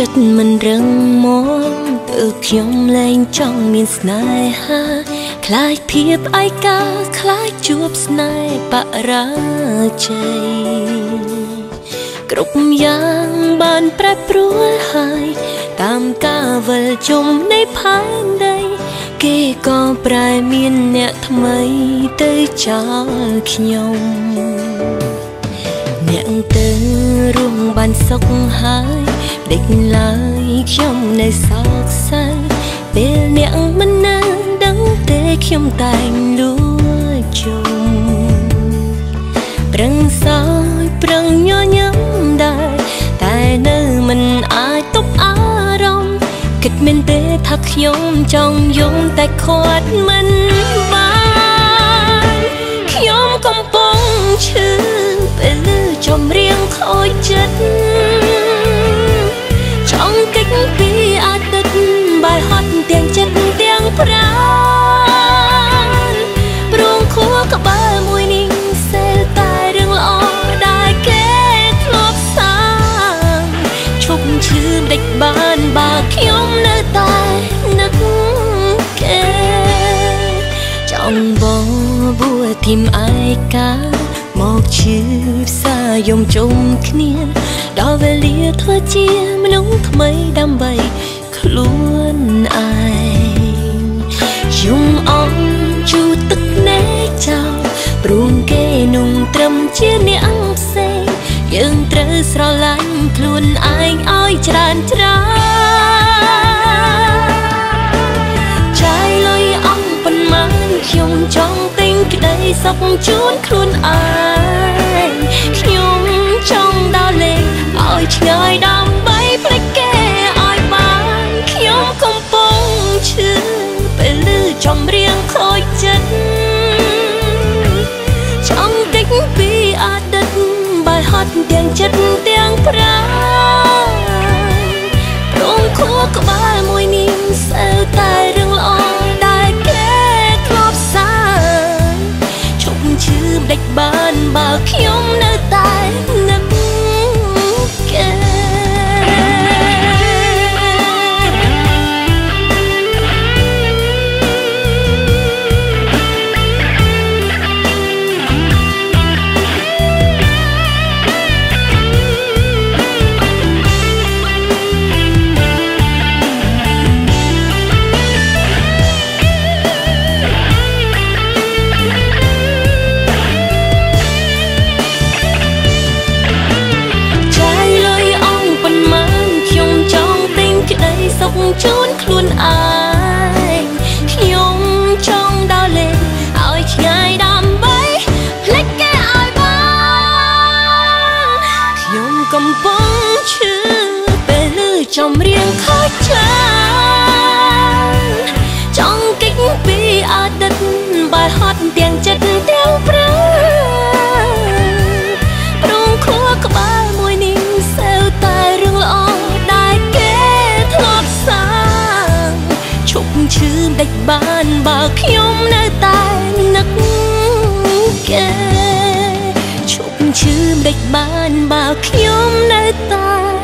ចិត្តមិនរឹងមាំទើបខ្ញុំលែងចង់មានស្នេហាខ្លាចភាពឯកាខ្លាចជួបស្នេហ៍បរាជ័យគ្រប់យ៉ាងបានប្រែប្រួលហើយតាមការវិលជុំនៃផែនដីគេក៏ប្រែមានអ្នកថ្មីទៅចោលខ្ញុំអ្នកទៅរួមបានសុខហើយ ដេកឡើយខ្ញុំនៅសោកសៅពេលអ្នកមិននៅដឹងទេខ្ញុំតែងលួចជុំប្រឹងសោយប្រឹងញញឹមដែរតែនៅមិនអាចទប់អារម្មណ៍គិតមែនទេថាខ្ញុំចង់យំតែខាត់មិនបានខ្ញុំកំពុងឈឺ ធីមឯកាមកឈឺផ្សាយំជុំគ្នាដល់វេលាធ្វើជាមនុស្សថ្មីដើម្បីខ្លួនឯងយំអងជូទឹកណែចោលព្រួងគេนุ่ងត្រឹមជាអ្នកផ្សេងយើងត្រូវស្រឡាញ់ខ្លួនឯងឲ្យច្រើនច្រើន សុខជូនខ្លួនឯង ដេចបានបើខ្ញុំនៅតែ ខ្លួនឯងខ្ញុំចង់ដើរលេងឲ្យឆ្ងាយដើម្បីភ្លេចគេឲ្យបានខ្ញុំកំពុងឈឺពេលឮចម្រៀងខូច បានបើខ្ញុំនៅតែនឹកគេឈប់ឈឺដេចបានបើខ្ញុំនៅតែ